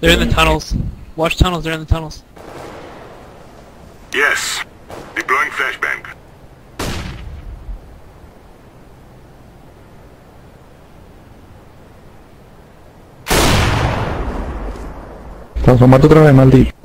They're in the tunnels. Watch tunnels, they're in the tunnels. Yes. Deploying flashbang. Transformate otra vez, maldito.